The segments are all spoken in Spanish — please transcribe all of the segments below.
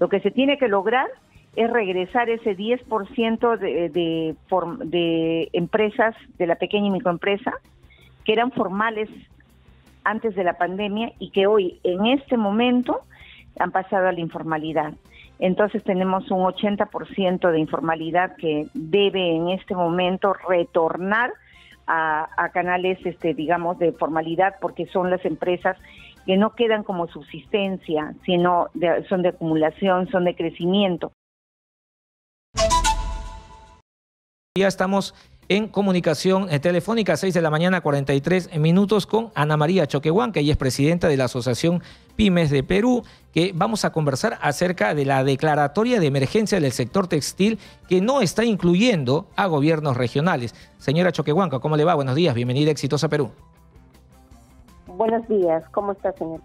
Lo que se tiene que lograr es regresar ese 10% de, de, de empresas, de la pequeña y microempresa, que eran formales antes de la pandemia y que hoy, en este momento, han pasado a la informalidad. Entonces tenemos un 80% de informalidad que debe en este momento retornar a, canales, este, digamos, de formalidad, porque son las empresas que no quedan como subsistencia, sino son de acumulación, son de crecimiento. Ya estamos en comunicación eh, telefónica, 6 de la mañana, 43 minutos, con Ana María Choquehuan, que ella es presidenta de la Asociación Pymes de Perú, que vamos a conversar acerca de la declaratoria de emergencia del sector textil que no está incluyendo a gobiernos regionales. Señora Choquehuanca, ¿cómo le va? Buenos días, bienvenida a Exitosa Perú. Buenos días, ¿cómo está, señor?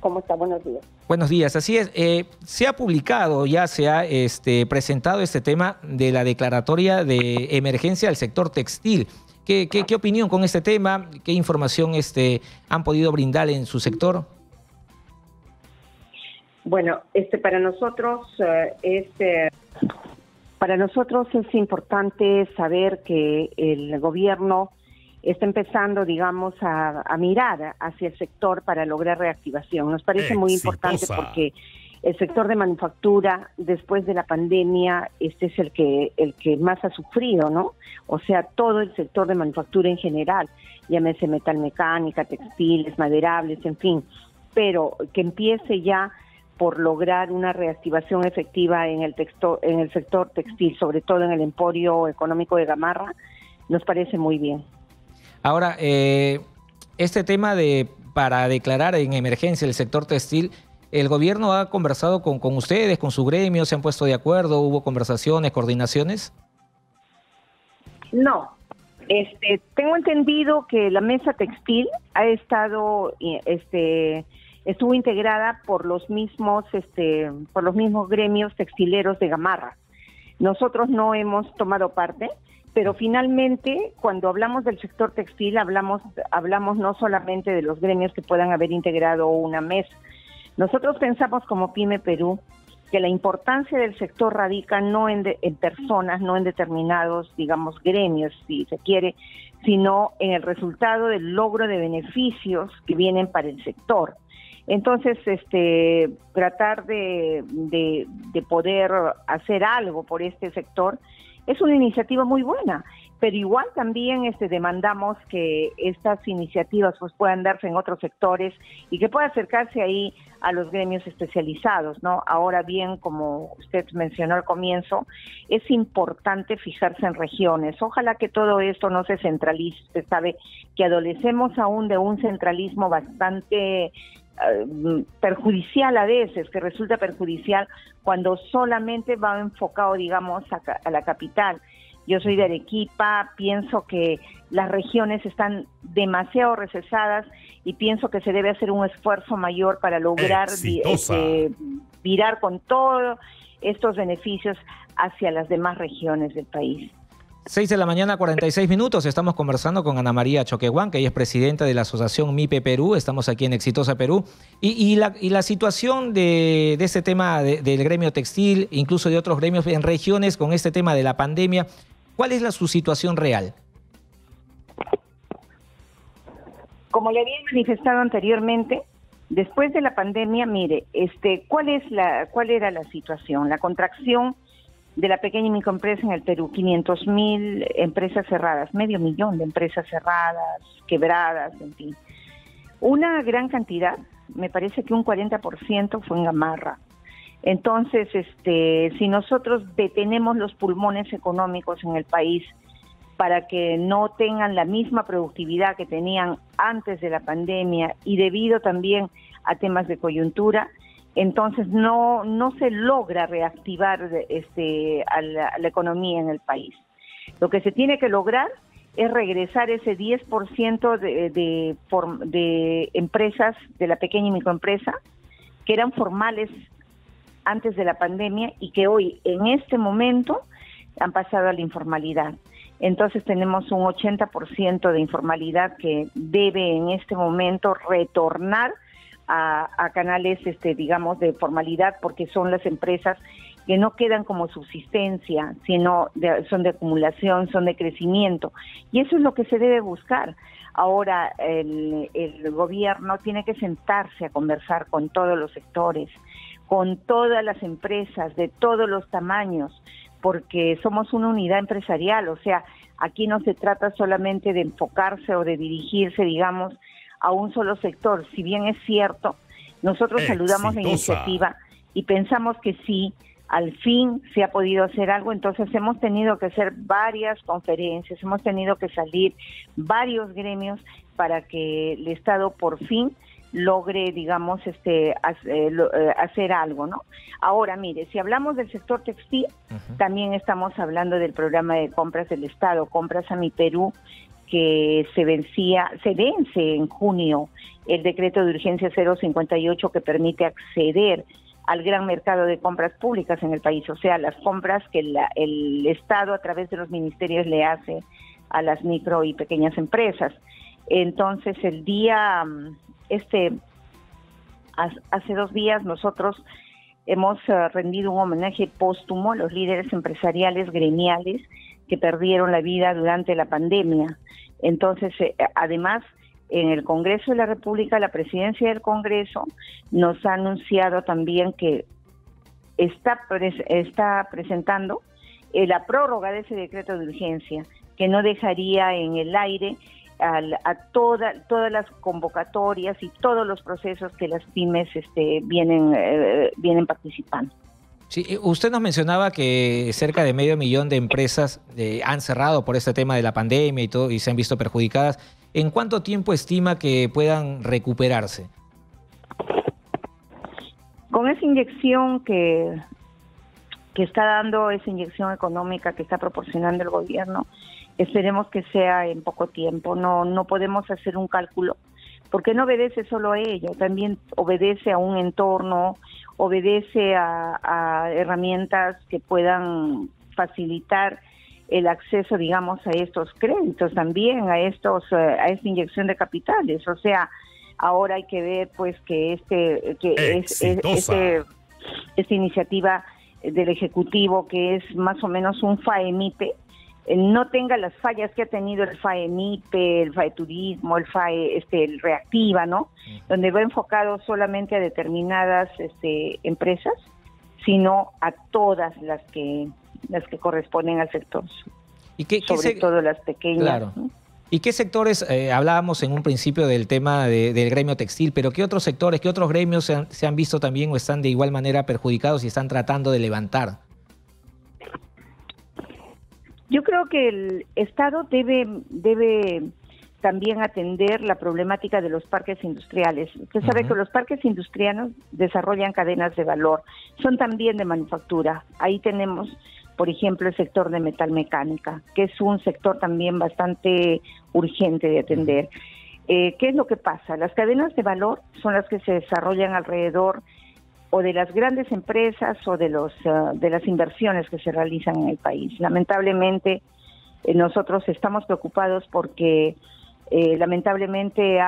¿Cómo está? Buenos días. Buenos días, así es. Eh, se ha publicado, ya se ha este, presentado este tema de la declaratoria de emergencia del sector textil. ¿Qué, qué, opinión con este tema? ¿Qué información este, han podido brindar en su sector? Bueno, este para nosotros eh, es para nosotros es importante saber que el gobierno está empezando, digamos, a, mirar hacia el sector para lograr reactivación. Nos parece muy importante porque el sector de manufactura después de la pandemia este es el que el que más ha sufrido, ¿no? O sea, todo el sector de manufactura en general, llámese metalmecánica, textiles, maderables, en fin, pero que empiece ya por lograr una reactivación efectiva en el texto, en el sector textil, sobre todo en el emporio económico de Gamarra, nos parece muy bien. Ahora, eh, este tema de para declarar en emergencia el sector textil, ¿el gobierno ha conversado con, con ustedes, con su gremio? ¿Se han puesto de acuerdo? ¿Hubo conversaciones, coordinaciones? No. Este, tengo entendido que la mesa textil ha estado, este, estuvo integrada por los mismos, este, por los mismos gremios textileros de Gamarra. Nosotros no hemos tomado parte, pero finalmente cuando hablamos del sector textil hablamos hablamos no solamente de los gremios que puedan haber integrado una mesa. Nosotros pensamos como Pyme Perú que la importancia del sector radica no en, en personas, no en determinados, digamos, gremios, si se quiere, sino en el resultado del logro de beneficios que vienen para el sector. Entonces, este, tratar de, de, de poder hacer algo por este sector es una iniciativa muy buena, pero igual también este, demandamos que estas iniciativas pues, puedan darse en otros sectores y que pueda acercarse ahí a los gremios especializados, ¿no? Ahora bien, como usted mencionó al comienzo, es importante fijarse en regiones. Ojalá que todo esto no se centralice. Sabe que adolecemos aún de un centralismo bastante perjudicial a veces, que resulta perjudicial cuando solamente va enfocado, digamos, a, la capital. Yo soy de Arequipa, pienso que las regiones están demasiado recesadas y pienso que se debe hacer un esfuerzo mayor para lograr este, virar con todos estos beneficios hacia las demás regiones del país. 6 de la mañana, 46 minutos. Estamos conversando con Ana María Choquehuán, que ella es presidenta de la Asociación MIPE Perú. Estamos aquí en Exitosa Perú. Y, la, y la, situación de, este tema del gremio textil, incluso de otros gremios en regiones con este tema de la pandemia, ¿cuál es la, su situación real? Como le había manifestado anteriormente, después de la pandemia, mire, este, ¿cuál es la, cuál era la situación? La contracción de la pequeña y microempresa en el Perú, 500 mil empresas cerradas, medio millón de empresas cerradas, quebradas, en fin. Una gran cantidad, me parece que un 40% fue en Gamarra. Entonces, este, si nosotros detenemos los pulmones económicos en el país para que no tengan la misma productividad que tenían antes de la pandemia y debido también a temas de coyuntura, entonces no no se logra reactivar este a la, economía en el país. Lo que se tiene que lograr es regresar ese 10% de, de, de empresas de la pequeña y microempresa que eran formales antes de la pandemia y que hoy en este momento han pasado a la informalidad. Entonces tenemos un 80% de informalidad que debe en este momento retornar a, canales, este, digamos, de formalidad, porque son las empresas que no quedan como subsistencia, sino son de acumulación, son de crecimiento. Y eso es lo que se debe buscar. Ahora el, el gobierno tiene que sentarse a conversar con todos los sectores, con todas las empresas de todos los tamaños, porque somos una unidad empresarial, o sea, aquí no se trata solamente de enfocarse o de dirigirse, digamos, a un solo sector. Si bien es cierto, nosotros saludamos la iniciativa y pensamos que sí, al fin se ha podido hacer algo, entonces hemos tenido que hacer varias conferencias, hemos tenido que salir varios gremios para que el Estado por fin logre, digamos, este, eh, eh, hacer algo, ¿no? Ahora, mire, si hablamos del sector textil, también estamos hablando del programa de compras del Estado, Compras a mi Perú, que se vencía, se vence en junio el decreto de urgencia 058 que permite acceder al gran mercado de compras públicas en el país, o sea, las compras que el Estado a través de los ministerios le hace a las micro y pequeñas empresas. Entonces, el día, este, hace dos días nosotros hemos eh, rendido un homenaje póstumo a los líderes empresariales gremiales que perdieron la vida durante la pandemia. Entonces, eh, además, en el Congreso de la República, la presidencia del Congreso nos ha anunciado también que está, está presentando eh, la prórroga de ese decreto de urgencia, que no dejaría en el aire a, toda, todas las convocatorias y todos los procesos que las pymes este, vienen, eh, vienen participando. Sí, eh, usted nos mencionaba que cerca de medio millón de empresas han cerrado por este tema de la pandemia y todo y se han visto perjudicadas. ¿En cuánto tiempo estima que puedan recuperarse? Con esa inyección que, que está dando, esa inyección económica que está proporcionando el gobierno, esperemos que sea en poco tiempo. No, no podemos hacer un cálculo, porque no obedece solo a ello, también obedece a un entorno, obedece a, a herramientas que puedan facilitar el acceso, digamos, a estos créditos también, a estos, eh, a esta inyección de capitales. O sea, ahora hay que ver, pues, que este, que es, este, esta iniciativa del ejecutivo, que es más o menos un FAEMIPE, eh, no tenga las fallas que ha tenido el FAEMIPE, el FAETurismo, el FAE, este, el Reactiva, ¿no? Donde va enfocado solamente a determinadas este, empresas, sino a todas las que las que corresponden al sector. ¿Y qué, sobre todo las pequeñas. ¿Y qué sectores, eh, hablábamos en un principio del tema del gremio textil, pero qué otros sectores, qué otros gremios se han, visto también o están de igual manera perjudicados y están tratando de levantar? Yo creo que el Estado debe, debe también atender la problemática de los parques industriales. Usted sabe que los parques industriales desarrollan cadenas de valor, son también de manufactura. Ahí tenemos por ejemplo, el sector de metal mecánica, que es un sector también bastante urgente de atender. Eh, ¿Qué es lo que pasa? Las cadenas de valor son las que se desarrollan alrededor o de las grandes empresas o de los eh, de las inversiones que se realizan en el país. Lamentablemente eh, nosotros estamos preocupados porque lamentablemente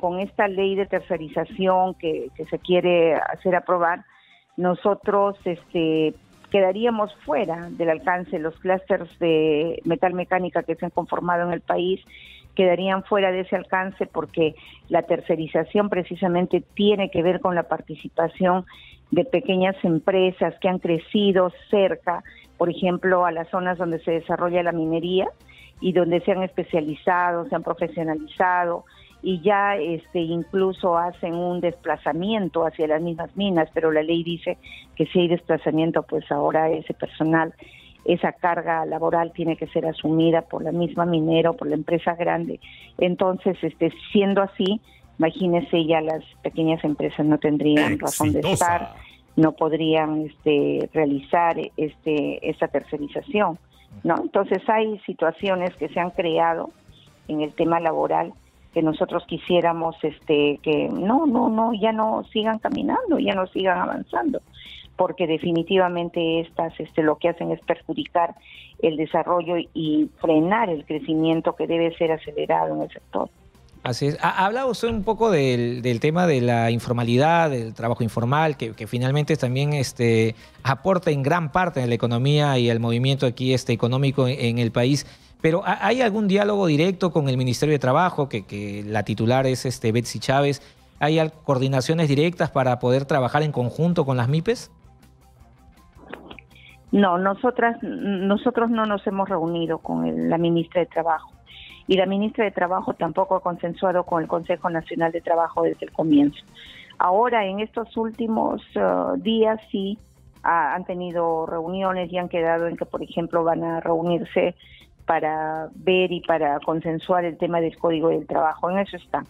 con esta ley de tercerización que, se quiere hacer aprobar, nosotros este, quedaríamos fuera del alcance. Los clústeres de metal mecánica que se han conformado en el país quedarían fuera de ese alcance porque la tercerización precisamente tiene que ver con la participación de pequeñas empresas que han crecido cerca, por ejemplo, a las zonas donde se desarrolla la minería y donde se han especializado, se han profesionalizado, y ya este incluso hacen un desplazamiento hacia las mismas minas, pero la ley dice que si hay desplazamiento, pues ahora ese personal, esa carga laboral tiene que ser asumida por la misma minera o por la empresa grande. Entonces, este siendo así, imagínese ya las pequeñas empresas no tendrían razón de estar, no podrían este realizar este esta tercerización, ¿no? Entonces hay situaciones que se han creado en el tema laboral que nosotros quisiéramos este que no no no ya no sigan caminando ya no sigan avanzando porque definitivamente estas este lo que hacen es perjudicar el desarrollo y frenar el crecimiento que debe ser acelerado en el sector Así es. Ha hablado usted un poco del, tema de la informalidad, del trabajo informal, que, finalmente también este, aporta en gran parte a la economía y al movimiento aquí este, económico en, el país. Pero ¿hay algún diálogo directo con el Ministerio de Trabajo, que, la titular es este, Betsy Chávez? ¿Hay coordinaciones directas para poder trabajar en conjunto con las MIPES? No, nosotras, nosotros no nos hemos reunido con la ministra de Trabajo y la ministra de Trabajo tampoco ha consensuado con el Consejo Nacional de Trabajo desde el comienzo. Ahora, en estos últimos uh, días, sí han tenido reuniones y han quedado en que, por ejemplo, van a reunirse para ver y para consensuar el tema del Código del Trabajo. En eso están.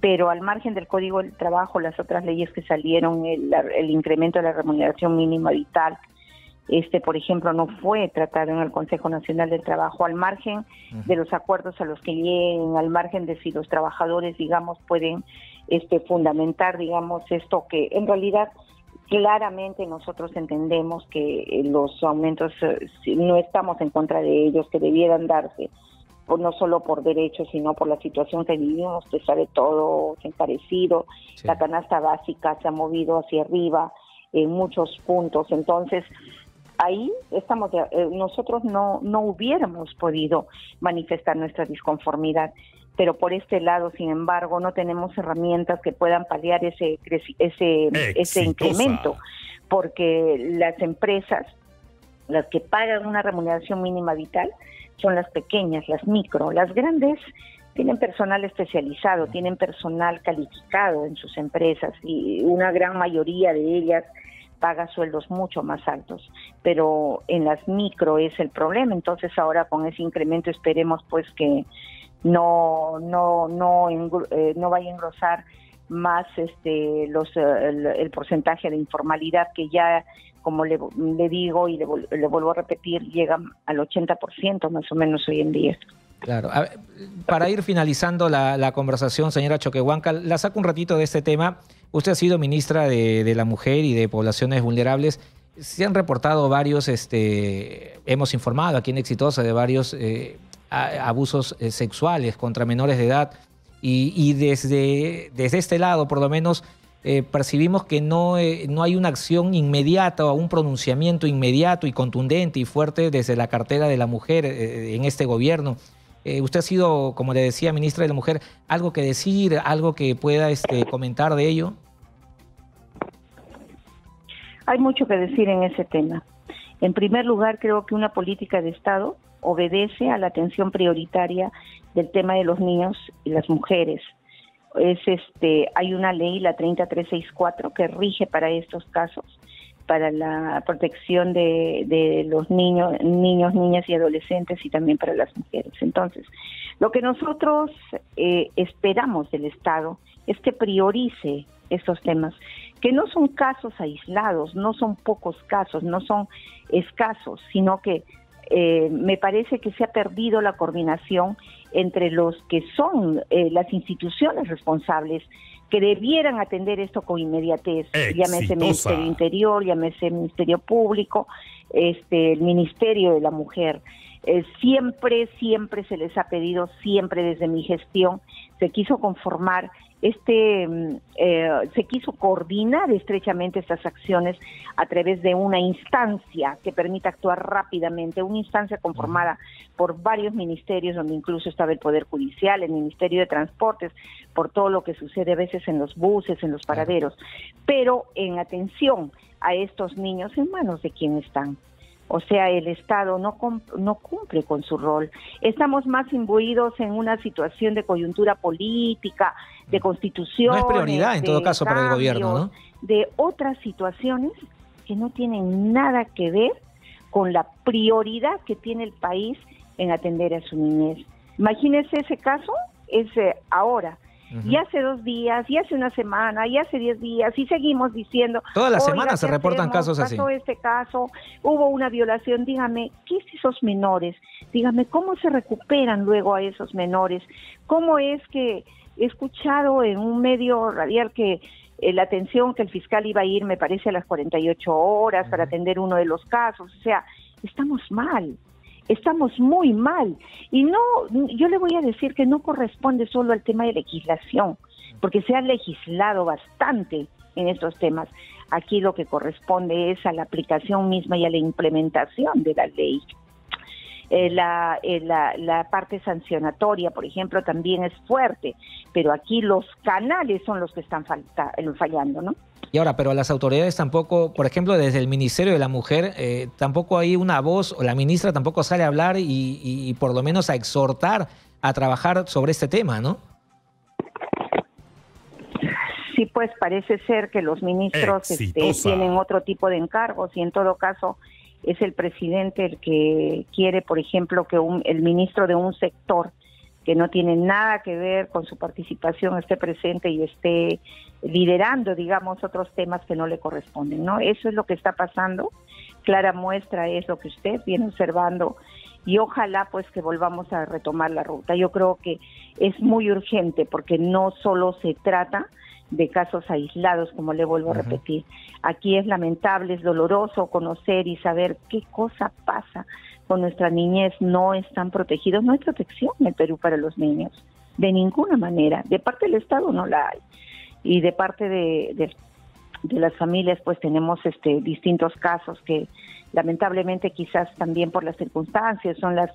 Pero al margen del Código del Trabajo, las otras leyes que salieron, el, el incremento de la remuneración mínima vital, este, por ejemplo, no fue tratado en el Consejo Nacional del Trabajo, al margen de los acuerdos a los que lleguen, al margen de si los trabajadores, digamos, pueden este, fundamentar, digamos, esto que en realidad claramente nosotros entendemos que eh, los aumentos eh, no estamos en contra de ellos, que debieran darse, no solo por derechos, sino por la situación que vivimos, que sabe todo encarecido, la canasta básica se ha movido hacia arriba en muchos puntos, entonces ahí estamos eh, nosotros no no hubiéramos podido manifestar nuestra disconformidad pero por este lado sin embargo no tenemos herramientas que puedan paliar ese ese ese incremento porque las empresas las que pagan una remuneración mínima vital son las pequeñas las micro las grandes tienen personal especializado, tienen personal calificado en sus empresas y una gran mayoría de ellas paga sueldos mucho más altos, pero en las micro es el problema, entonces ahora con ese incremento esperemos pues que no no no eh, no vaya a engrosar más este los el, porcentaje de informalidad que ya como le, digo y le, vuelvo a repetir llega al 80% más o menos hoy en día. Claro. para ir finalizando la, la conversación, señora Choquehuanca, la saco un ratito de este tema. Usted ha sido ministra de, la Mujer y de Poblaciones Vulnerables. Se han reportado varios, este, hemos informado aquí en Exitosa de varios eh, abusos eh, sexuales contra menores de edad y, desde, desde este lado, por lo menos, eh, percibimos que no, no hay una acción inmediata o un pronunciamiento inmediato y contundente y fuerte desde la cartera de la mujer en este gobierno. Usted ha sido, como le decía, ministra de la Mujer, algo que decir, algo que pueda este, comentar de ello. Hay mucho que decir en ese tema. En primer lugar, creo que una política de Estado obedece a la atención prioritaria del tema de los niños y las mujeres. Es este, hay una ley, la 30364, que rige para estos casos, para la protección de, los niños, niños, niñas y adolescentes y también para las mujeres. Entonces, lo que nosotros eh, esperamos del Estado es que priorice estos temas, que no son casos aislados, no son pocos casos, no son escasos, sino que eh, me parece que se ha perdido la coordinación entre los que son eh, las instituciones responsables que debieran atender esto con inmediatez, llámese Ministerio Interior, llámese Ministerio Público, este, el Ministerio de la Mujer. Eh, siempre, siempre se les ha pedido, siempre desde mi gestión, se quiso conformar este mm, eh, se quiso coordinar estrechamente estas acciones a través de una instancia que permita actuar rápidamente, una instancia conformada por varios ministerios, donde incluso estaba el Poder Judicial, el Ministerio de Transportes, por todo lo que sucede a veces en los buses, en los paraderos, pero en atención a estos niños en manos de quién están. O sea, el Estado no, no cumple con su rol. Estamos más imbuidos en una situación de coyuntura política, de constitución. No es prioridad en todo caso para el gobierno, ¿no? De otras situaciones que no tienen nada que ver con la prioridad que tiene el país en atender a su niñez. Imagínese ese caso, es ahora y hace dos días, y hace una semana, y hace diez días, y seguimos diciendo. Todas las semanas se reportan casos así. Pasó este caso, hubo una violación. Dígame, ¿qué es esos menores? Dígame, ¿cómo se recuperan luego a esos menores? ¿Cómo es que he escuchado en un medio radial que eh, la atención que el fiscal iba a ir, me parece, a las 48 horas para atender uno de los casos? O sea, estamos mal. Estamos muy mal. Y no, yo le voy a decir que no corresponde solo al tema de legislación, porque se ha legislado bastante en estos temas. Aquí lo que corresponde es a la aplicación misma y a la implementación de la ley. Eh, la, eh, la, la, parte sancionatoria, por ejemplo, también es fuerte, pero aquí los canales son los que están falta, fallando, ¿no? Y ahora, pero las autoridades tampoco, por ejemplo, desde el Ministerio de la Mujer, eh, tampoco hay una voz, o la ministra tampoco sale a hablar y, y, por lo menos a exhortar a trabajar sobre este tema, ¿no? Sí, pues parece ser que los ministros este, tienen otro tipo de encargos y en todo caso es el presidente el que quiere, por ejemplo, que un, el ministro de un sector que no tiene nada que ver con su participación esté presente y esté liderando, digamos, otros temas que no le corresponden, ¿no? Eso es lo que está pasando. Clara muestra es lo que usted viene observando y ojalá pues que volvamos a retomar la ruta. Yo creo que es muy urgente porque no solo se trata de casos aislados, como le vuelvo a repetir. Aquí es lamentable, es doloroso conocer y saber qué cosa pasa con nuestra niñez. No están protegidos, no hay protección en Perú para los niños, de ninguna manera. De parte del Estado no la hay. Y de parte de, de, las familias, pues tenemos este distintos casos que lamentablemente quizás también por las circunstancias son las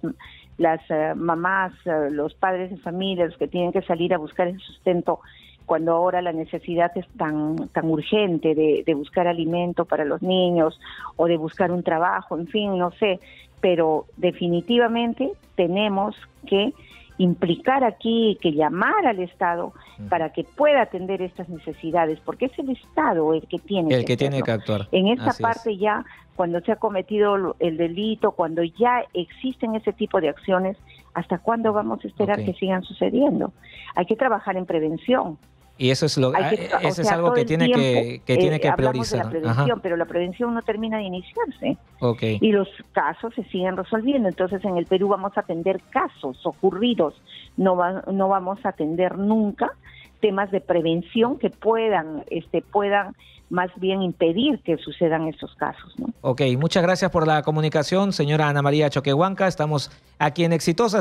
las eh, mamás, eh, los padres de familia los que tienen que salir a buscar el sustento cuando ahora la necesidad es tan, tan urgente de, de, buscar alimento para los niños o de buscar un trabajo, en fin, no sé, pero definitivamente tenemos que implicar aquí, que llamar al Estado para que pueda atender estas necesidades, porque es el Estado el que tiene el que, tiene que actuar. En esta parte ya, cuando se ha cometido el delito, cuando ya existen ese tipo de acciones, ¿hasta cuándo vamos a esperar que sigan sucediendo? Hay que trabajar en prevención. Y eso es lo ah, eso es algo que tiene que, que, tiene que priorizar. la prevención, pero la prevención no termina de iniciarse. Y los casos se siguen resolviendo. Entonces, en el Perú vamos a atender casos ocurridos, no, no vamos a atender nunca temas de prevención que puedan, este, puedan más bien impedir que sucedan estos casos. ¿no? Ok, muchas gracias por la comunicación, señora Ana María Choquehuanca. Estamos aquí en Exitosa.